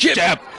Jab.